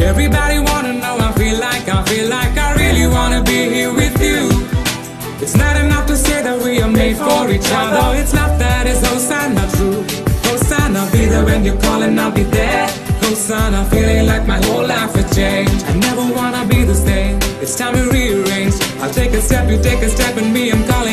Everybody wanna know, I feel like, I feel like I really wanna be here with you. It's not enough to say that we are made for each other. It's not that, it's Hosanna true. Hosanna, be there when you're calling, I'll be there. Hosanna, feeling like my whole life has changed. I never wanna be the same. It's time to rearrange. I'll take a step, you take a step, and me, I'm calling